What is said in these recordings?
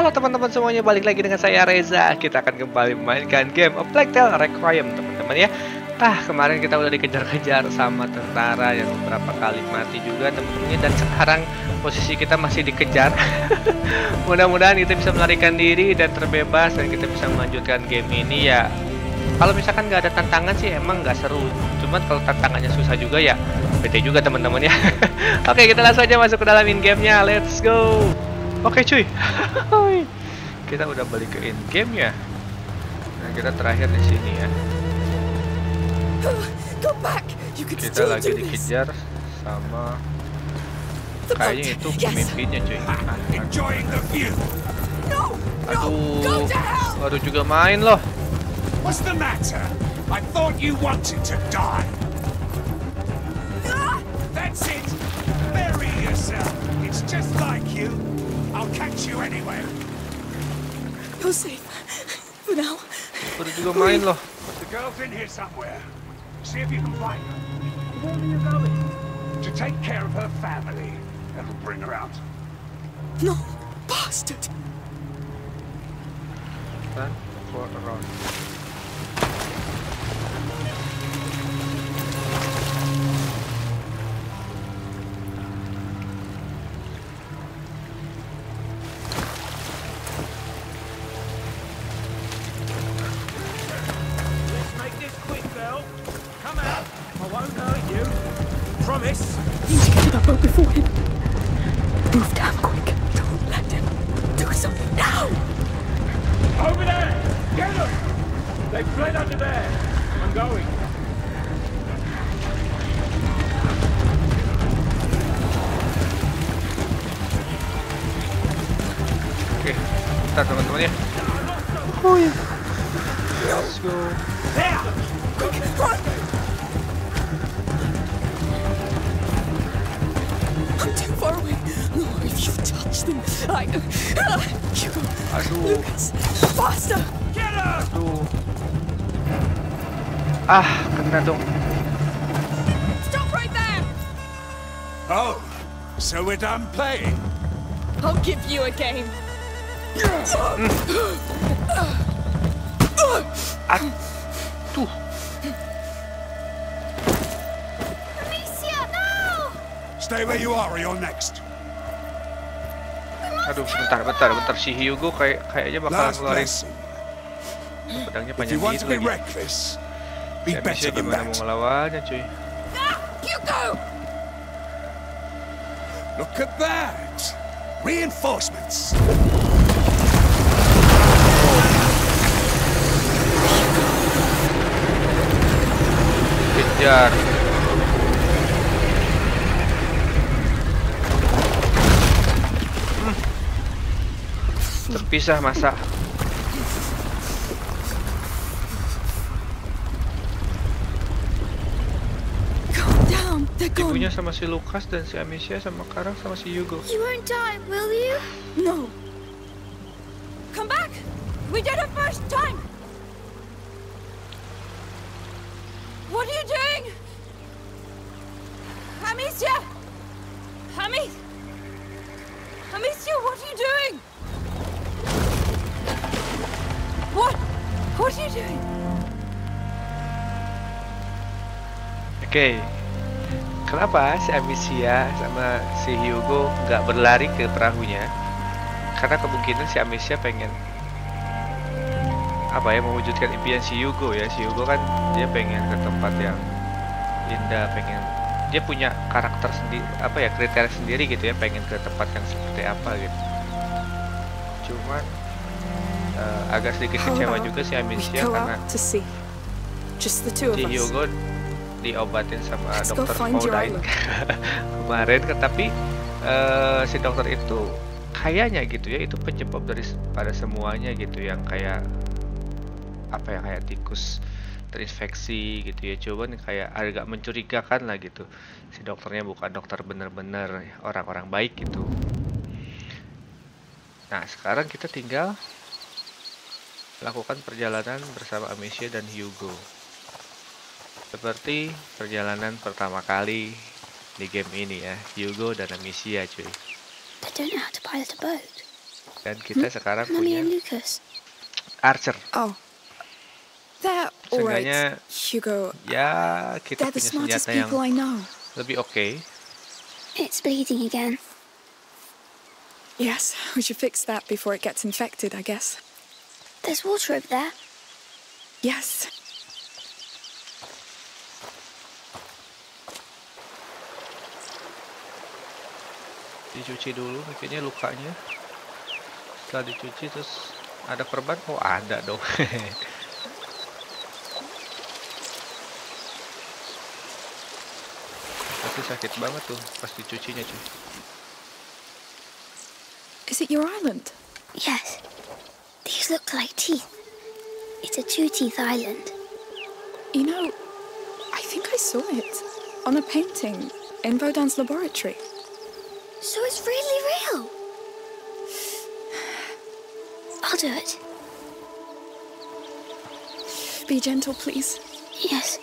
Halo teman-teman semuanya, balik lagi dengan saya Reza. Kita akan kembali memainkan game A Plague Tale Requiem, teman-teman ya. Nah, kemarin kita udah dikejar-kejar sama tentara yang beberapa kali mati juga teman-teman dan sekarang posisi kita masih dikejar. Mudah-mudahan kita bisa melarikan diri dan terbebas dan kita bisa melanjutkan game ini ya. Kalau misalkan nggak ada tantangan sih emang nggak seru. Cuman kalau tantangannya susah juga ya, bete juga teman-teman ya. Oke, kita langsung aja masuk ke dalam in gamenya. Let's go. Oke cuy, kita udah balik ke in game ya. Nah kita terakhir di sini ya. Kita lagi dikejar sama kayaknya itu pemimpinnya cuy. Aduh, baru juga main loh. What's the matter? I thought you wanted to die. That's it. Bury yourself. It's just like you. I'll catch you anywhere. You're safe. For now. Baru juga main loh. The girl's in here somewhere. See if you can find her. Where are you going? To take care of her family. That'll bring her out. No, bastard. Turn for around. I. Ah, Hugo. Aduh. Lucas. Faster. Get her! Aduh. Ah, kena. Stop right there. Oh, so we're done playing? I'll give you a game. Aduh. Amicia, no! Stay where you are or you're next. Aduh, bentar, bentar, bentar. Si Hyugo kayak kayaknya bakal ngeluarin pedangnya panjang gitu lagi. reckless, be Ya, better bisa than gimana mau ngelawannya, cuy. Hugo! Look at that! Reinforcements! Kejar. Terpisah masa. Ibunya sama si Lukas dan si Amicia sama Karang sama si Yugo. You won't die, will you? No. Come back! We did it first time! Oke. Kenapa si Amicia sama si Hugo nggak berlari ke perahunya? Karena kemungkinan si Amicia pengen apa ya mewujudkan impian si Hugo ya. Si Hugo kan dia pengen ke tempat yang indah, pengen dia punya karakter sendiri apa ya kriteria sendiri gitu ya pengen ke tempat yang seperti apa gitu. Cuman eh, agak sedikit kecewa juga si Amicia karena. Just the two of si us. Diobatin sama Let's dokter island. kemarin kan tapi eh, si dokter itu kayaknya gitu ya itu penyebab dari pada semuanya gitu yang kayak apa ya kayak tikus terinfeksi gitu ya. Cuman kayak agak mencurigakan lah gitu. Si dokternya bukan dokter bener-bener orang-orang baik gitu. Nah sekarang kita tinggal lakukan perjalanan bersama Amicia dan Hugo seperti perjalanan pertama kali di game ini ya, Hugo dan Amicia cuy. They don't know how to pilot a boat. Dan kita sekarang Mummy punya and Lucas. archer. Oh. They're all right. Hugo, ya kita they're the punya smartest senjata yang I know. lebih oke. It's bleeding again. Yes, we should fix that before it gets infected, I guess. There's water over there. Yes. Dicuci dulu kayaknya lukanya. Setelah dicuci terus ada perban? Oh ada dong. Pasti sakit banget tuh pas dicucinya cuy. Is it your island? Yes. These look like teeth. It's a two-teeth island. You know, I think I saw it on a painting in Baudin's laboratory. So it's really real. I'll do it. Be gentle, please. Yes.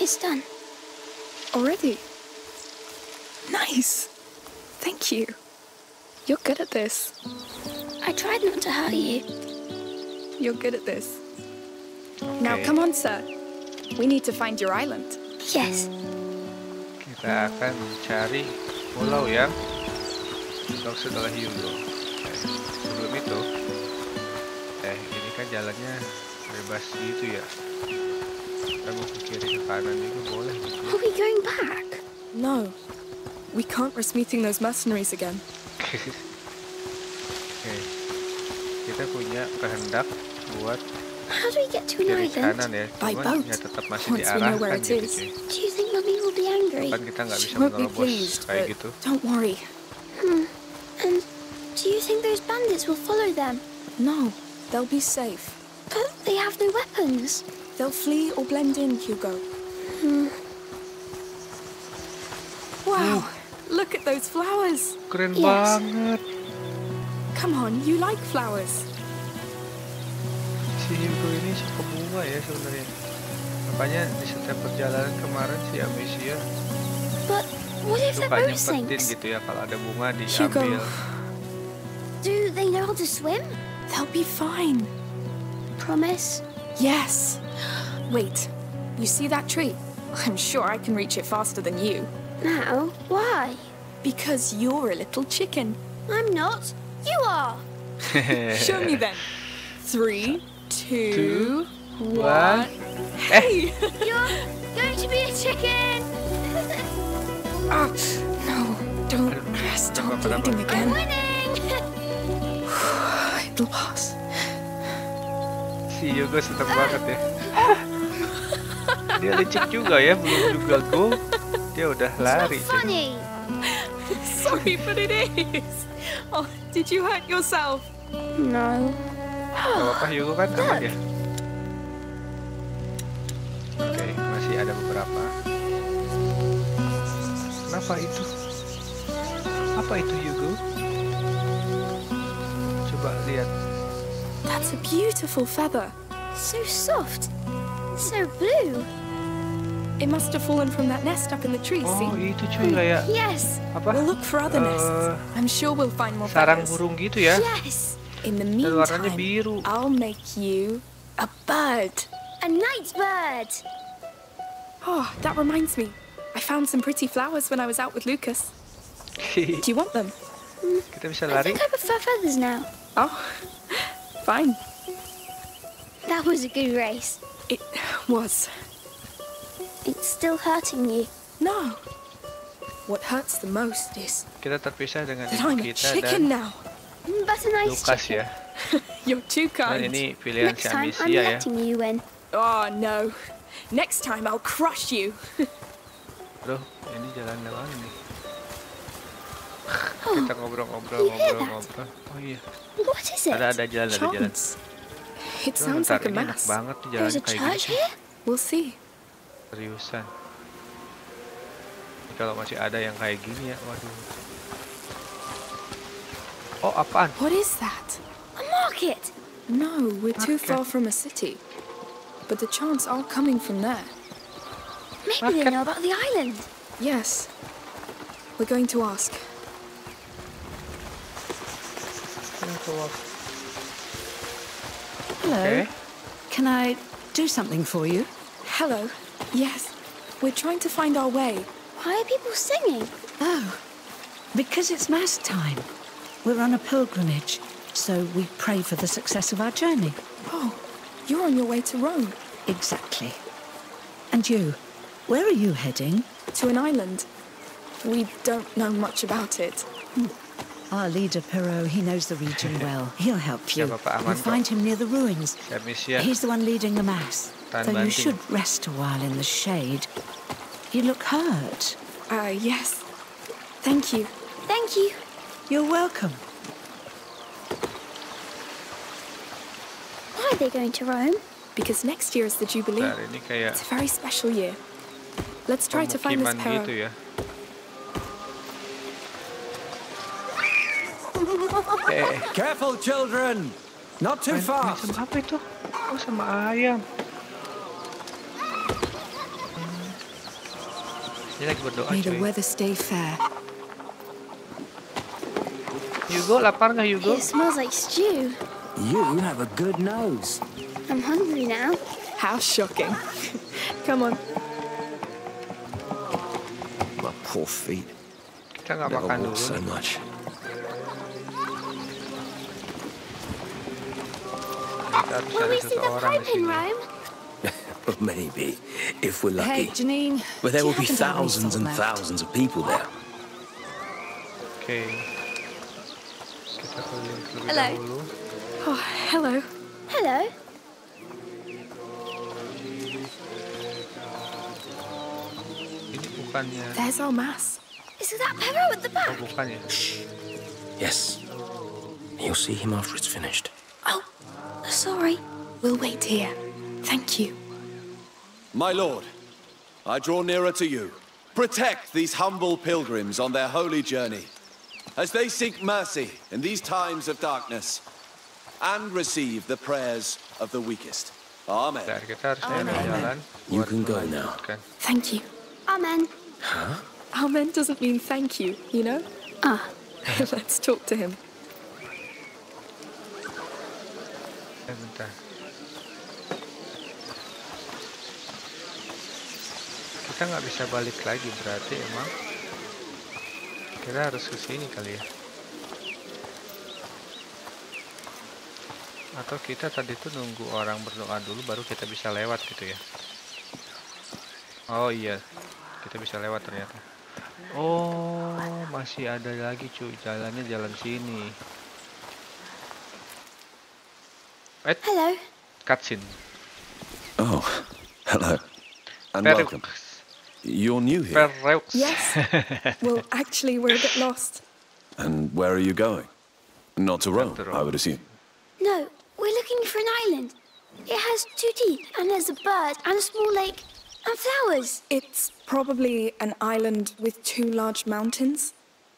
It's done. Already? Nice. Thank you. You're good at this. I tried not to hurt you. You're good at this. Now, come on, sir. We need to find your island. Yes. Kita akan mencari pulau yang dimaksud oleh Hugo. Eh, sebelum itu, eh ini kan jalannya bebas gitu ya. Kita mau ke kiri ke kanan juga boleh gitu. Are we going back? No. We can't risk meeting those mercenaries again. Oke, kita punya kehendak buat How do we get to an kiri island? kanan ya. By boat. ya tetap masih Once we know where it is. gitu Do you think Mummy will be angry? Kan kita nggak She bisa won't be menerobos pleased, kayak but gitu. don't worry. Hmm. And do you think those bandits will follow them? No, they'll be safe. But they have no weapons. They'll flee or blend in, Hugo. Hmm. Wow, look at those flowers. Keren Yes. banget. Come on, you like flowers. Si Hugo ini suka bunga ya sebenarnya. Makanya di setiap perjalanan kemarin si Amicia But what if suka their boat nyempetin gitu ya kalau ada bunga Hugo, diambil. Do they know how to swim? they'll be fine. Promise? Yes. Wait, you see that tree? I'm sure I can reach it faster than you. Now? Why? Because you're a little chicken. I'm not. You are. Show me then. Three, two, Two, one. one. Hey! You're going to be a chicken. Ah, no, don't stop bleeding I'm again. winning. It'll pass. si Hugo seneng banget ya. Dia licik juga ya, belum juga gol. Dia udah lari. funny. Sorry, but it is. Oh, did you hurt yourself? No. Gak apa-apa Hugo kan aman ya. Oke, masih ada beberapa. Kenapa itu? Apa itu Hugo? Coba lihat. That's a beautiful feather. So soft. So blue. It must have fallen from that nest up in the tree, Oh see? itu cuy kayak Yes. apa? We'll look for other Eh, nests. I'm sure we'll find more sarang burung gitu ya. Yes. In the Dan warnanya meantime. I'll make you a bird. A night bird. Oh, that reminds me. I found some pretty flowers when I was out with Lucas. Do you want them? Kita bisa I lari. think I prefer feathers now. Oh, fine. That was a good race. It was. It's still hurting you. No. What hurts the most is Kita terpisah dengan that ibu I'm a kita chicken dan now. But a nice Lukas chicken. ya. You're too Dan kind. ini pilihan Next si time, I'm Amicia ya. letting you win. Oh, no. Next time I'll crush you. Aduh, ini jalan lewat nih. Kita ngobrol-ngobrol, that? ngobrol-ngobrol. Oh iya, what is it? ada ada jalan, ada jalan. It sounds like a mass. banget jalan There's a kayak church gini. here? We'll see. Seriusan. Kalau masih ada yang kayak gini ya, waduh. Oh, apaan? What is that? A market. No, we're too far from a city. But the chants are coming from there. Maybe they know about the island. Yes. We're going to ask. Hello. Okay. Can I do something for you? Hello. Yes. We're trying to find our way. Why are people singing? Oh, because it's Mass time. We're on a pilgrimage, so we pray for the success of our journey. Oh, you're on your way to Rome, Exactly. And you, where are you heading? to an island. We don't know much about it. Our leader, Perot, he knows the region well. He'll help you. You'll find him near the ruins. Siap misi ya. He's the one leading the Mass. Tahan Though you should rest a while in the shade. You look hurt. Uh, yes. Thank you. Thank you. You're welcome. Why are they going to Rome? Because next year is the Jubilee. Bentar, ini kayak It's a very special year. Let's try to find this pemukiman gitu ya. Eh, Careful, children! Not too main, main fast! sama apa itu? Oh, sama ayam. Ini lagi berdoa May the weather stay fair. Hugo, lapar nggak Hugo? It smells like stew. You have a good nose. I'm hungry now. How shocking. Come on. My poor feet. Kita nggak Never makan dulu. so much. Kita Will we see the seseorang di Pope in. Rome? Maybe, if we're Hey, lucky. Janine. but there will be happen to have any thousands and thousands of people there. Oke. Kita keliling terlebih Hello. Oh, hello. Hello. There's our mass. Is it that Pero at the back? bukan ya. Yes. You'll see him after it's finished. Oh, sorry. We'll wait here. Thank you. My lord, I draw nearer to you. Protect these humble pilgrims on their holy journey as they seek mercy in these times of darkness and receive the prayers of the weakest. Amen. Bentar, kita harus nyari jalan. You can go now. melanjutkan. Thank you. Amen. Huh? Amen doesn't mean thank you, you know? Ah, Let's talk to him. Bentar. Kita nggak bisa balik lagi berarti emang. Kita harus ke sini kali ya. Atau kita tadi tuh nunggu orang berdoa dulu baru kita bisa lewat gitu ya. Oh iya, kita bisa lewat ternyata. Oh, masih ada lagi cuy, jalannya jalan sini. Eh, hello. cutscene. Oh, hello. And welcome. You're new here. Yes. well, actually, we're a bit lost. And where are you going? Not to Rome, to I would assume. No, we're looking for an island. It has two teeth, and there's a bird, and a small lake, and flowers. It's probably an island with two large mountains.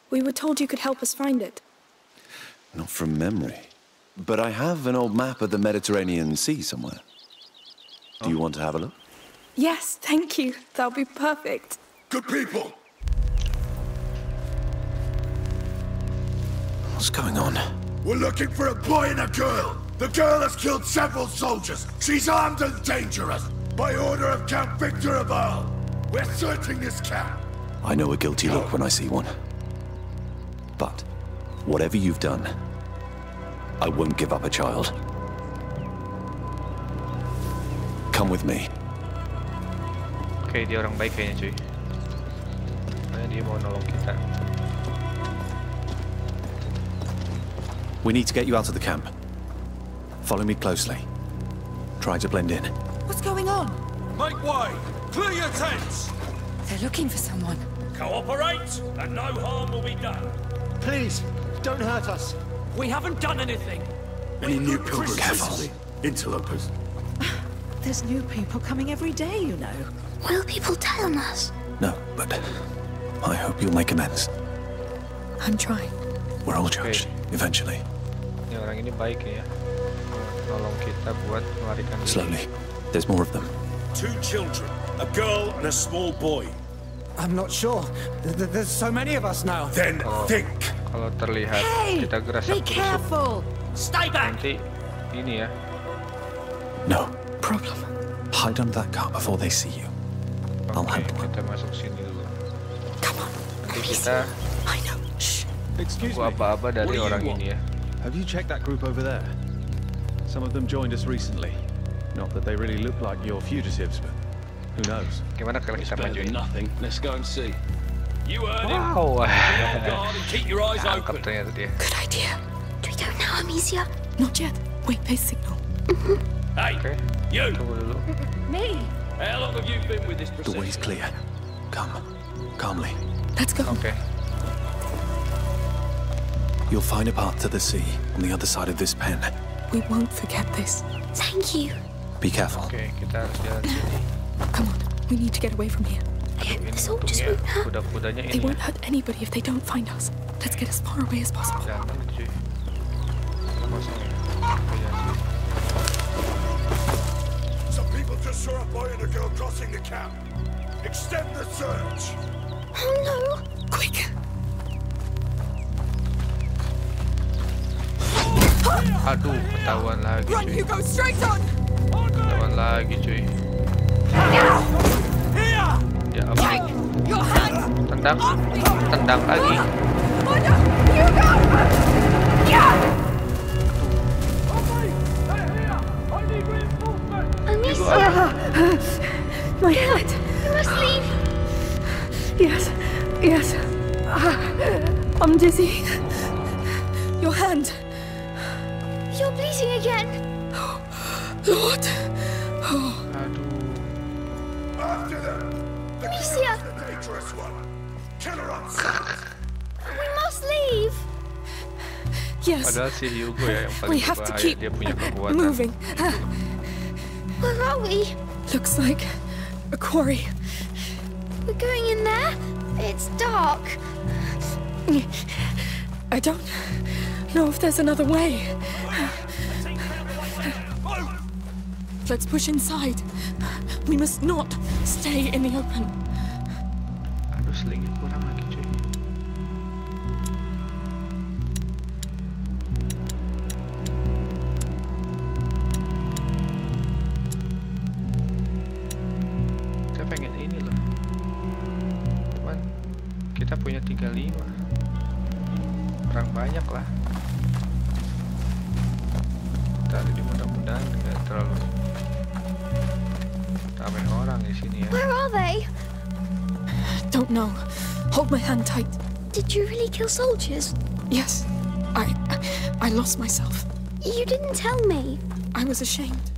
We were told you could help us find it. Not from memory. But I have an old map of the Mediterranean Sea somewhere. Do you want to have a look? Yes, thank you. That'll be perfect. Good people! What's going on? We're looking for a boy and a girl. The girl has killed several soldiers. She's armed and dangerous. By order of Count Victor of Arles. We're searching this camp. I know a guilty look when I see one. But, whatever you've done, I won't give up a child. Come with me. Oke, dia orang baik kayaknya cuy. Makanya dia mau nolong kita. We need to get you out of the camp. Follow me closely. Try to blend in. What's going on? Make way! Clear your tents! They're looking for someone. Cooperate, and no harm will be done. Please, don't hurt us. We haven't done anything. Any new pilgrims Careful. Interlopers. There's new people coming every day, you know. Will people tell on us? No, but I hope you'll make amends. I'm trying. We're all judged, eventually. Ini orang ini baik ya. Nolong kita buat melarikan diri. Slowly. There's more of them. Two children, a girl and a small boy. I'm not sure. Th- th- There's so many of us now. Then think. Kalau terlihat Hey! kita gerasak Be terus careful! Stay back! nanti ini ya. No. Problem. Hide under that car before they see you. I'll Oke, kita masuk sini dulu. Come on. Nanti kita I know. Shh. Excuse tunggu me. apa-apa dari orang ini ya. Have you checked that group over there? Some of them joined us recently. Not that they really look like your fugitives, but who knows? Gimana kalau kita majuin? nothing. Let's go and see. You heard him. Wow. Keep your eyes open. ternyata dia. Good idea. Do we go now, Amicia? Not yet. Wait, they signal. Hey, you! Me? How long have you been with this The procession? way's clear. Come. Calmly. Let's go. Okay. You'll find a path to the sea on the other side of this pen. We won't forget this. Thank you. Be careful. oke kita harus jalan sini. Come on. We need to get away from here. I hope Ini the soldiers won't hurt. They won't hurt anybody if they don't find us. Let's get as far away as possible. Just saw a boy and a girl crossing the camp. Extend the search. Oh no! Quick! Aduh, ketahuan lagi Run, cuy. Hugo! Straight on! Ketahuan lagi cuy. Ya ampun. Your hand! Tendang. Tendang lagi. No! Hugo! Yeah! My head! you must leave. Yes, yes. Ah, I'm dizzy. Your hand. You're bleeding again. Lord! Aduh. After them. The Amicia. killer's the dangerous one. Killer on sight. We must leave. Yes, Padahal si Hugo ya we have to keep Dia punya kekuatan. moving. Where are we? Looks like a quarry. We're going in there? It's dark. I don't know if there's another way. Let's push inside. We must not stay in the open. Kita punya 35. Kurang banyak lah. Tadi mudah-mudahan nggak terlalu ramai orang di sini ya. Where are they? Don't know. Hold my hand tight. Did you really kill soldiers? Yes, I I lost myself. You didn't tell me. I was ashamed.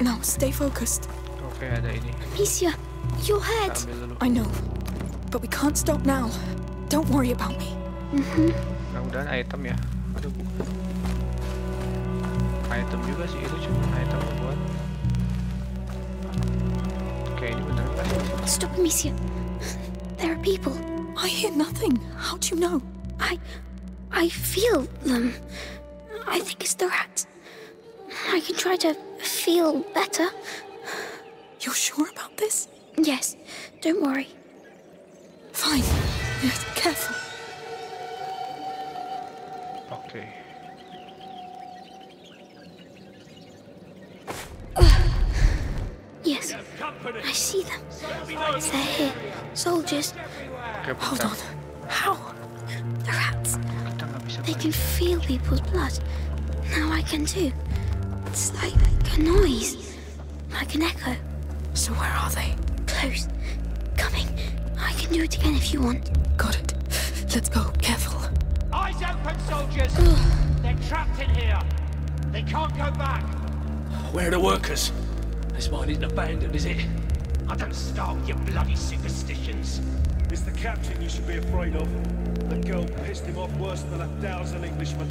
Now stay focused. Oke, ada ini. Amicia, your head. I know, but we can't stop now. Don't worry about me. Mhm. Mudah-mudahan item ya. Aduh bukan. Item juga sih itu cuma item buat. Oke ini bener nggak sih? Stop, Amicia. There are people. I hear nothing. How do you know? I, I feel them. I think it's the rats. I can try to feel better. You're sure about this? Yes, don't worry. Fine. Yes, careful. Oke. Yes, I see them. They're here. Soldiers. Oke Hold on. How? The rats. Kita nggak bisa. They can feel people's blood. Now I can too. It's like a noise. Like an echo. So where are they? Close. Coming. Can do it again if you want. Got it. Let's go. Careful. Eyes open, soldiers! They're trapped in here. They can't go back. Where are the workers? This mine isn't abandoned, is it? I don't start with your bloody superstitions. It's the captain you should be afraid of. The girl pissed him off worse than a thousand Englishmen.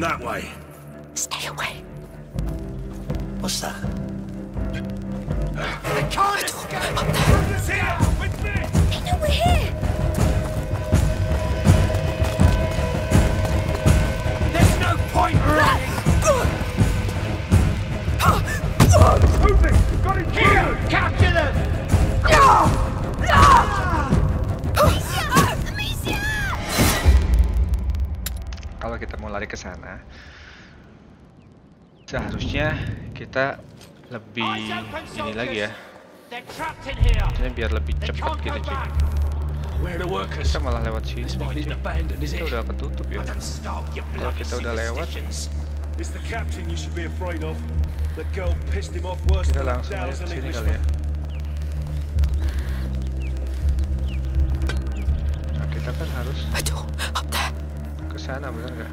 That way. lari ke sana seharusnya kita lebih ini lagi ya. Ini biar lebih cepat kita gitu, cuy kita malah lewat sini kita udah ketutup ya. Kalau kita udah lewat kita langsung sini kali ya. Nah kita kan harus ke sana benar nggak?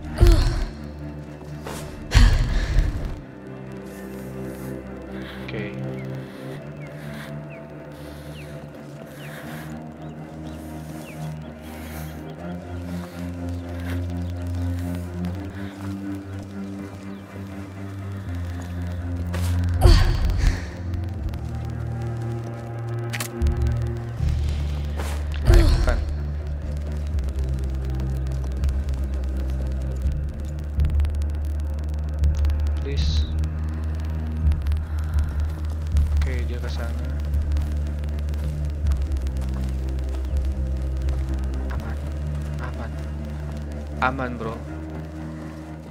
Aman, Bro.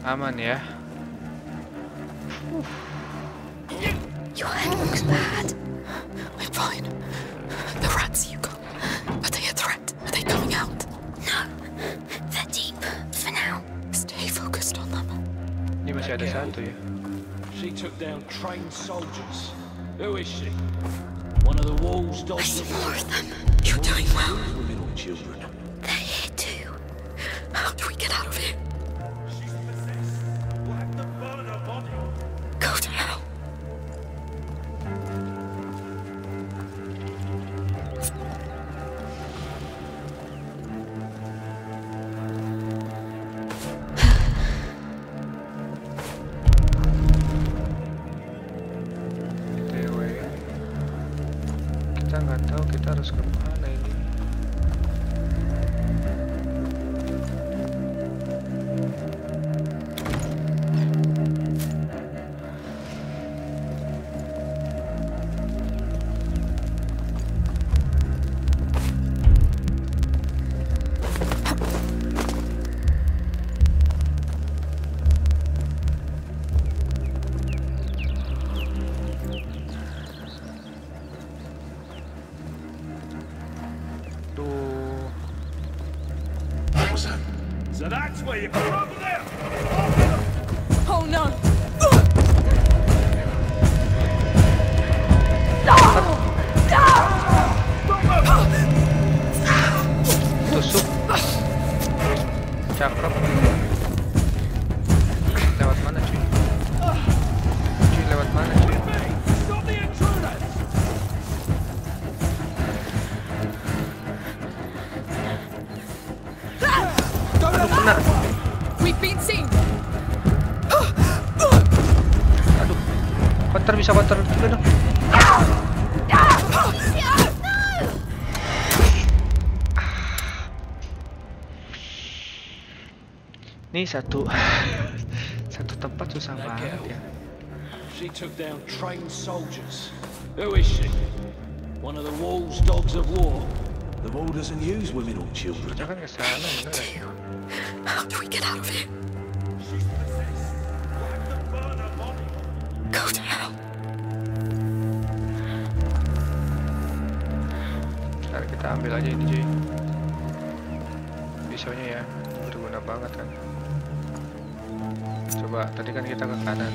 Aman ya. Your head looks bad. I'm fine. The rats you got. Are they a threat? Are they coming out? No, they're deep for now. Stay focused on them. you Ini masih ada satu ya. She took down trained soldiers. Who is she? One of the walls I dogs see more of them. чакров. Satu satu tempat susah banget ya. She took down trained soldiers. Who is she? One of the walls dogs of war. The wall doesn't use women or children. How do we get out of here? Go to hell. Ntar kita ambil aja ini cuy. Pisaunya ya, berguna banget kan. Coba tadi kan kita ke kanan.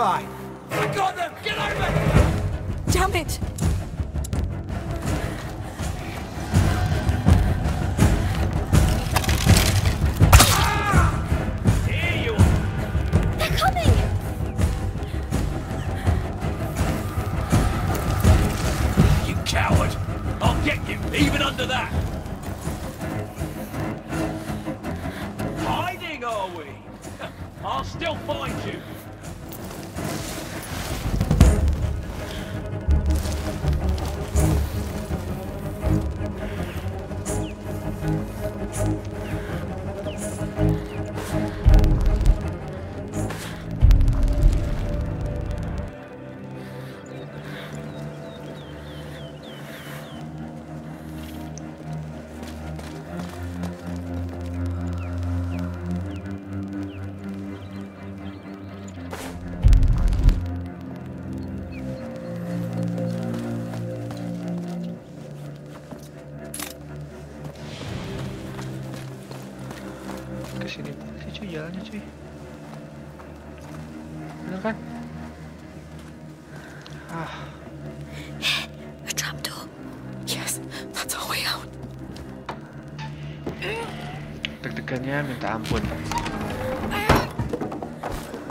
Fine. We got them! Get over! Damn it! Ke sini sih cuy jalannya cuy. Bener kan? Ah, A trapdoor. Yes, that's our way out. deg-degannya minta ampun.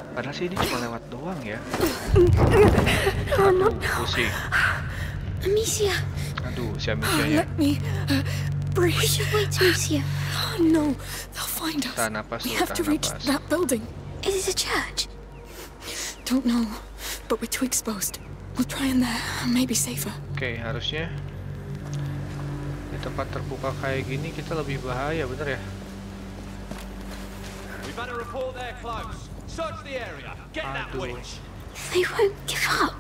Padahal sih ini cuma lewat doang ya. Oh no, pusing. Amicia. Aduh, si Oh, Amicia-nya. let me uh, We breathe. should wait, Amicia. Oh, no, they'll find us. Napas we have to tahan reach napas. that building. Is it a church? Don't know, but we're too exposed. We'll try in there. Maybe safer. Okay, harusnya di tempat terbuka kayak gini kita lebih bahaya, bener ya? We better report they're close. Search the area. Get that witch. They won't give up.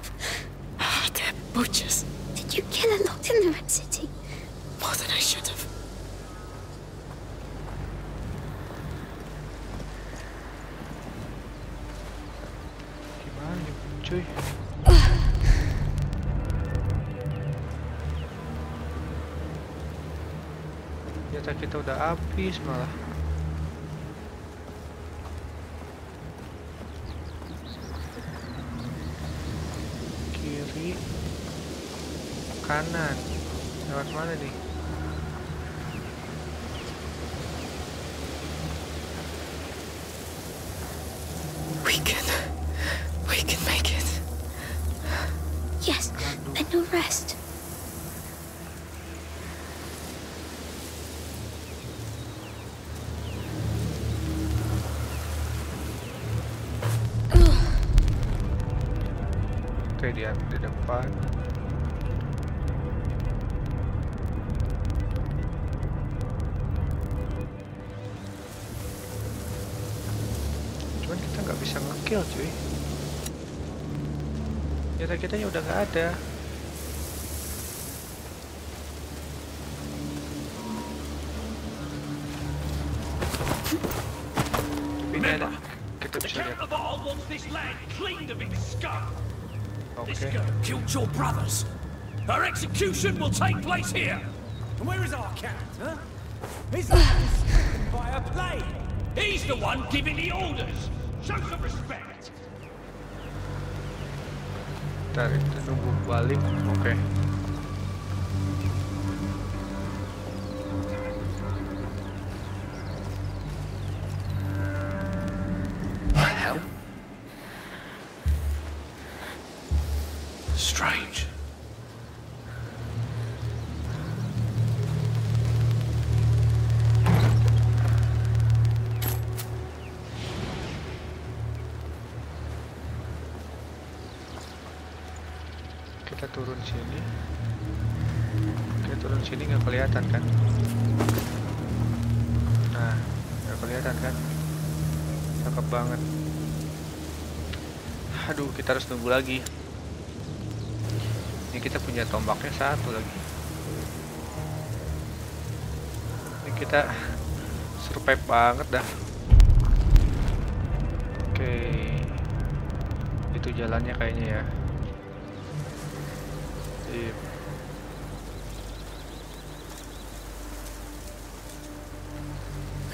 Ah, they're butchers. Did you kill a lot in the Red City? More than I should have. Cuy? Ternyata kita udah habis malah. Kiri, kanan, lewat mana nih? Kitanya udah nggak ada. Tapi ini ada. Kita The bisa lihat. Count of Arles wants this land cleaned of its scum! This Oke. girl killed your brothers! Her execution will take place here! And where is our count, huh? Life by a plague. He's the one giving the orders! Show some respect! Ntar itu nunggu balik. Oke. Hell? Aduh, kita harus nunggu lagi. Ini kita punya tombaknya satu lagi. kita survive banget dah oke itu jalannya kayaknya ya Sip.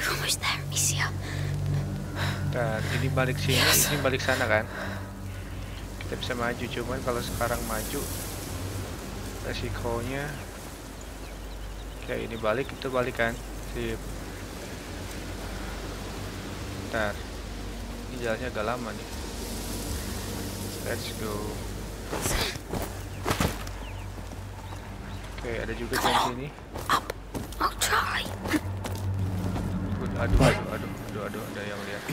Almost there. Dan ini balik sini, ini balik sana kan? Kita bisa maju, cuman kalau sekarang maju resikonya kayak ini balik itu balik kan? Sip. Bentar. Ini jalannya agak lama nih. Let's go. Oke, ada juga di sini. I'll try. Aduh, aduh, aduh, aduh, aduh, aduh, ada yang lihat.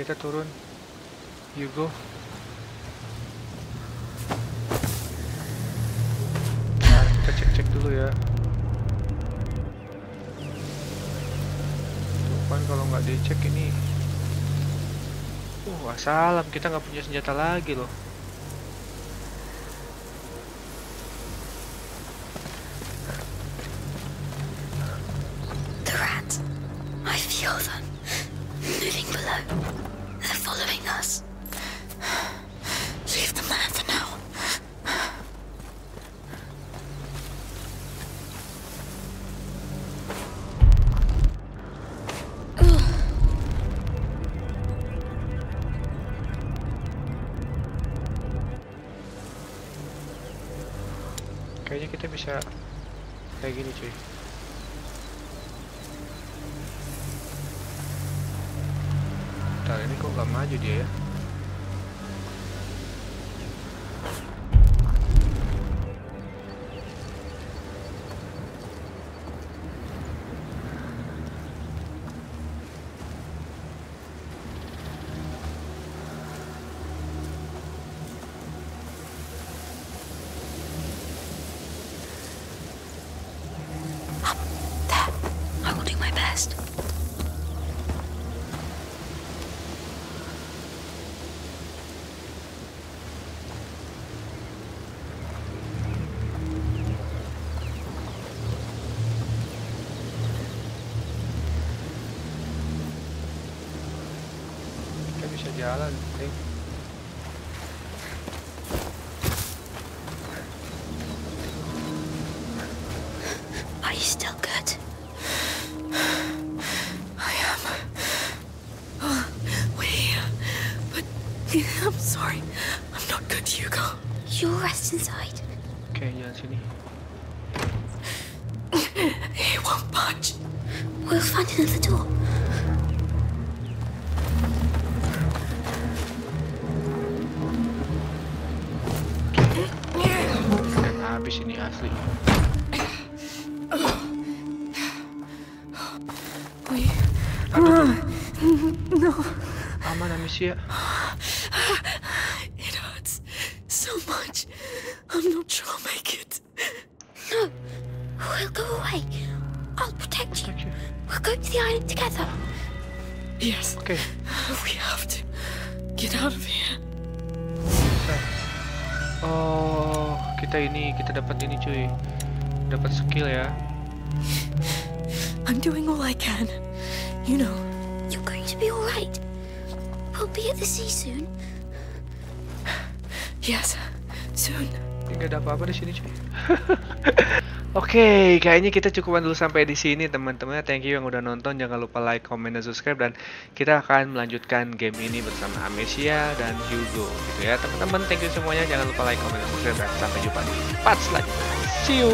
Kita turun Hugo Nah, kita cek-cek dulu ya. Tuh kan kalau nggak dicek ini, uh, salam kita nggak punya senjata lagi loh. 点了。No. Aman Amicia. It hurts so much. I'm not sure I'll make it. No. We'll go away. I'll protect you. You. We'll go to the island together. Yes. Okay. We have to get out of here. Oh, kita ini, kita dapat ini cuy. Dapat skill ya. I'm doing all I can. You know, You're going to be all right. We'll be at the sea soon. Yes, soon. Nggak ada apa-apa di sini cuy. Oke, kayaknya kita cukupan dulu sampai di sini teman-teman. Thank you yang udah nonton. Jangan lupa like, comment, dan subscribe. Dan kita akan melanjutkan game ini bersama Amesia dan Hugo, gitu ya teman-teman. Thank you semuanya. Jangan lupa like, comment, dan subscribe. Dan sampai jumpa di part selanjutnya. See you.